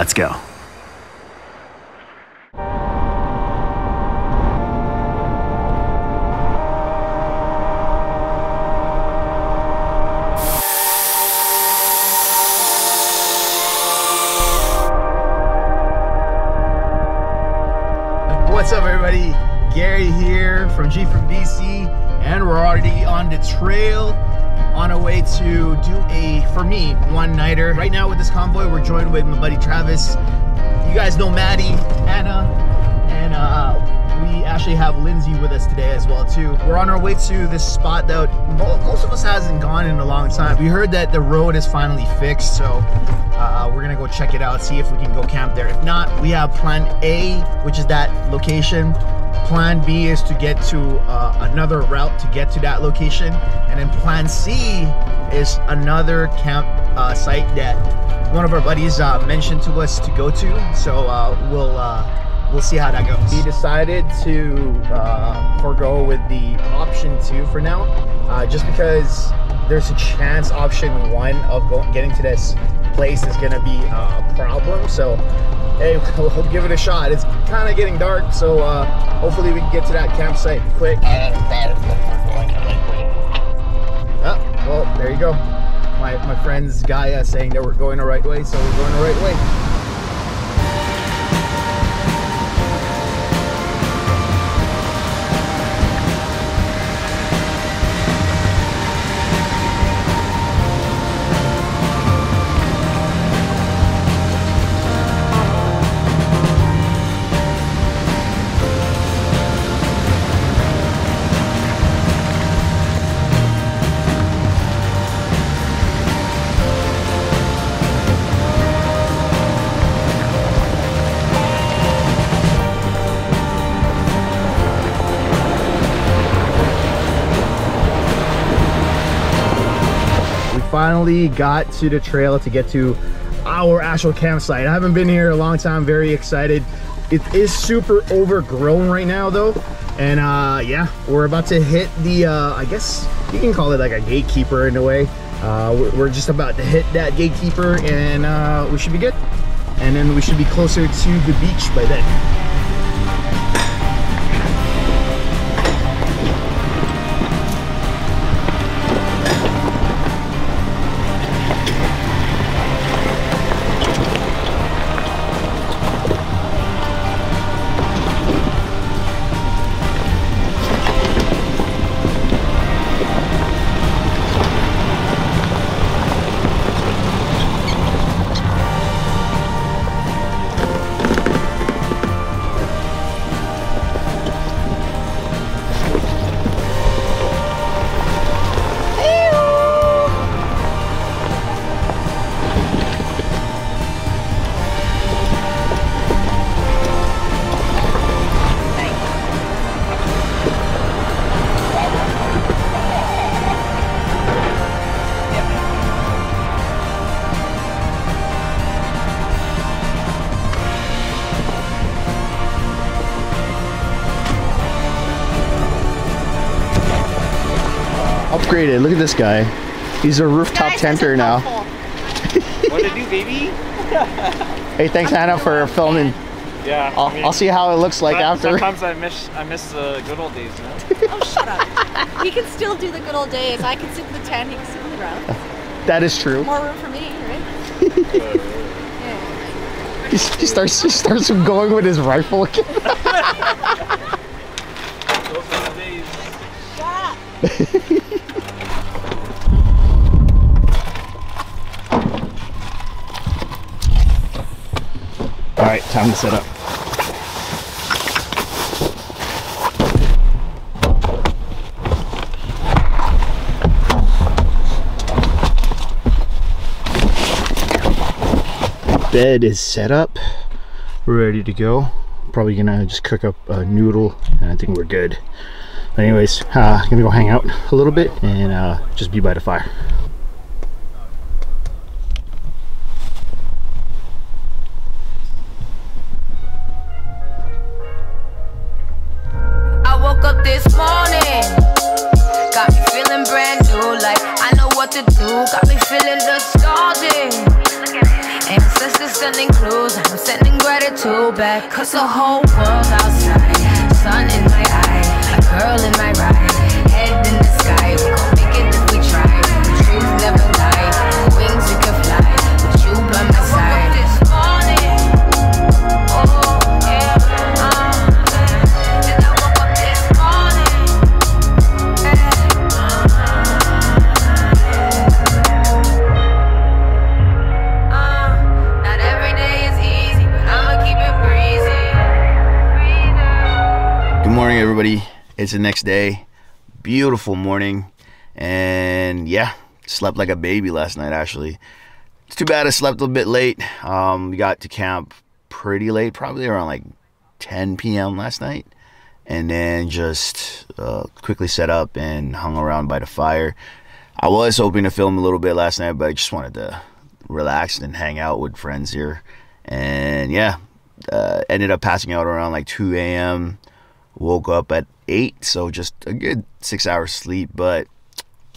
Let's go. What's up everybody? Gary here from Gee from BC and we're already on the trail on our way to do a, for me, one nighter. Right now with this convoy, we're joined with my buddy Travis. You guys know Maddie, Anna, and uh, we actually have Lindsay with us today as well too. We're on our way to this spot that most of us hasn't gone in a long time. We heard that the road is finally fixed, so uh, we're gonna go check it out, see if we can go camp there. If not, we have plan A, which is that location. Plan B is to get to uh, another route to get to that location. And then plan C is another camp uh, site that one of our buddies uh, mentioned to us to go to. So uh, we'll uh, we'll see how that goes. We decided to uh, forego with the option two for now, just because there's a chance option one of getting to this place is gonna be a problem. So hey, we'll, give it a shot. It's kind of getting dark, so uh, hopefully we can get to that campsite quick. Oh, well, there you go. My, my friend's Gaia saying that we're going the right way, so we're going the right way. Finally got to the trail to get to our actual campsite. I haven't been here a long time, very excited. It is super overgrown right now though. And uh, yeah, we're about to hit the, uh, I guess you can call it like a gatekeeper in a way. Uh, we're just about to hit that gatekeeper and uh, we should be good. And then we should be closer to the beach by then. Upgraded. Look at this guy. He's a rooftop Guys, tenter now. what to do, baby? hey, thanks Hannah for filming. Yeah, I'll, I mean, I'll, see how it looks like after. Sometimes I miss I miss the good old days, man. oh, shut up. He can still do the good old days. I can sit in the tent, he can sit in the ground. That is true. More room for me, right? he, he, starts he starts going with his rifle again. Those are the days. Yeah. Alright, time to set up. Bed is set up. Ready to go. Probably gonna just cook up a noodle and I think we're good. But anyways, uh, gonna go hang out a little bit and uh, just be by the fire. Gratitude back. Cause the whole world outside. Sun in my eye, a girl in my ride. Everybody. It's the next day. Beautiful morning. And yeah, slept like a baby last night, actually. It's too bad I slept a bit late. Um, we got to camp pretty late, probably around like 10 p.m. last night. And then just uh, quickly set up and hung around by the fire. I was hoping to film a little bit last night, but I just wanted to relax and hang out with friends here. And yeah, uh, ended up passing out around like 2 a.m woke up at 8 so just a good six hours sleep but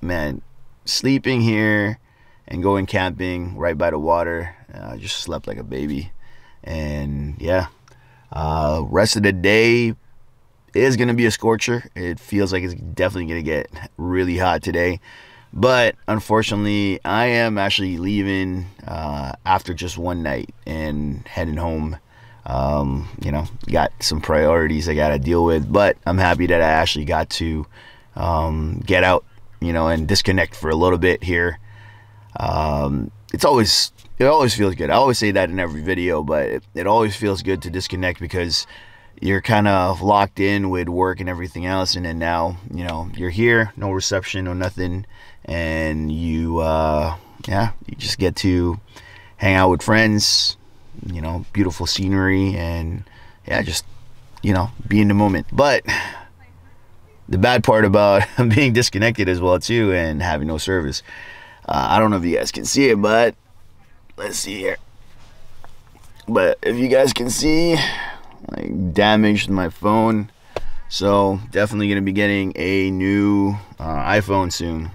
man sleeping here and going camping right by the water i just slept like a baby. And yeah uh, rest of the day is going to be a scorcher. It feels like it's definitely going to get really hot today. But unfortunately i am actually leaving uh, after just one night and heading home um, you know, got some priorities I got to deal with, but I'm happy that I actually got to um, get out, you know, and disconnect for a little bit here. Um, it's always it always feels good. I always say that in every video, but it, it always feels good to disconnect because you're kind of locked in with work and everything else, and then now you know you're here, no reception, no nothing, and you uh, yeah, you just get to hang out with friends, you know, beautiful scenery and yeah, just you know, be in the moment. But the bad part about being disconnected as well too and having no service. Uh, I don't know if you guys can see it, but let's see here. But if you guys can see, like damaged my phone. So definitely gonna be getting a new uh, iPhone soon.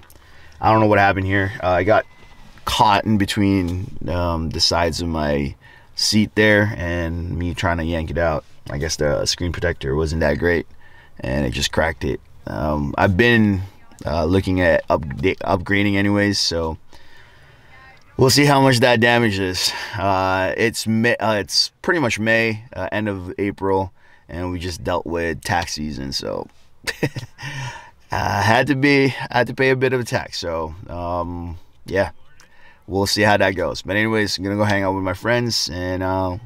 I don't know what happened here. Uh, I got caught in between um, the sides of my seat there and me trying to yank it out. I guess the screen protector wasn't that great and it just cracked it. Um, I've been uh, looking at update, upgrading anyways, so we'll see how much that damages. Uh, it's May, uh, it's pretty much May, uh, end of April, and we just dealt with tax season, so I had to be had to pay a bit of a tax. So um, yeah, we'll see how that goes. But anyways, I'm gonna go hang out with my friends and uh,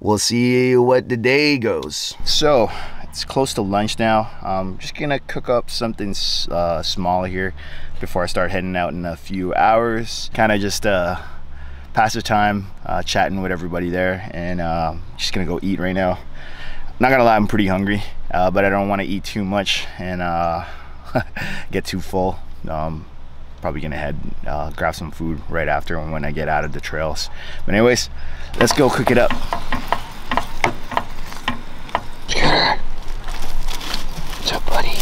we'll see what the day goes. So it's close to lunch now. I'm just gonna cook up something uh, small here before I start heading out in a few hours. Kind of just uh, pass the time, uh, chatting with everybody there, and uh, just gonna go eat right now. Not gonna lie, I'm pretty hungry, uh, but I don't want to eat too much and uh, get too full. Um, probably gonna head uh, grab some food right after when I get out of the trails. But anyways, let's go cook it up. What's up, buddy?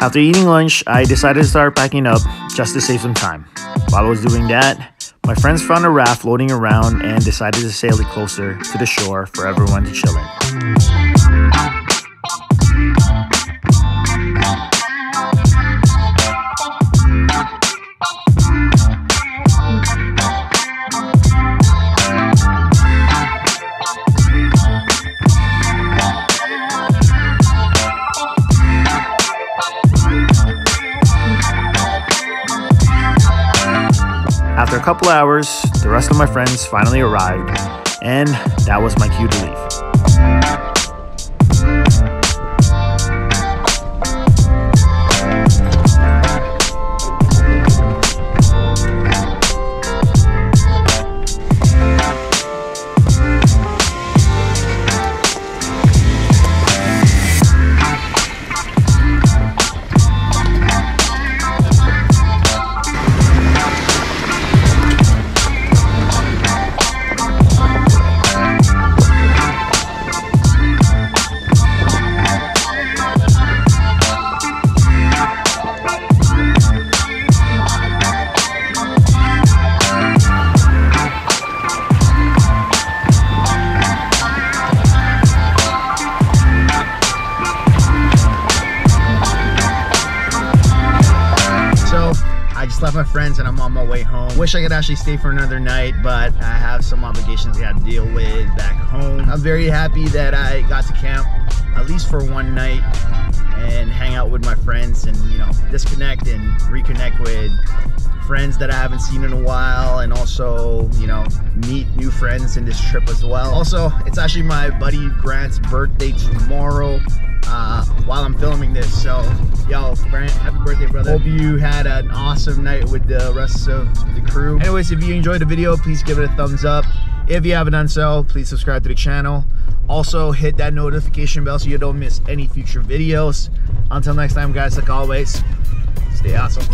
After eating lunch, I decided to start packing up just to save some time. While I was doing that, my friends found a raft floating around and decided to sail it closer to the shore for everyone to chill in. Couple hours, the rest of my friends finally arrived, and that was my cue to leave. Friends and I'm on my way home. Wish I could actually stay for another night, but I have some obligations I got to deal with back home. I'm very happy that I got to camp at least for one night and hang out with my friends and you know disconnect and reconnect with friends that I haven't seen in a while and also you know meet new friends in this trip as well also it's actually my buddy Grant's birthday tomorrow uh, while I'm filming this. So yo Grant happy birthday brother. Hope you had an awesome night with the rest of the crew. Anyways if you enjoyed the video please give it a thumbs up. If you haven't done so please subscribe to the channel. Also hit that notification bell so you don't miss any future videos. Until next time guys like always stay awesome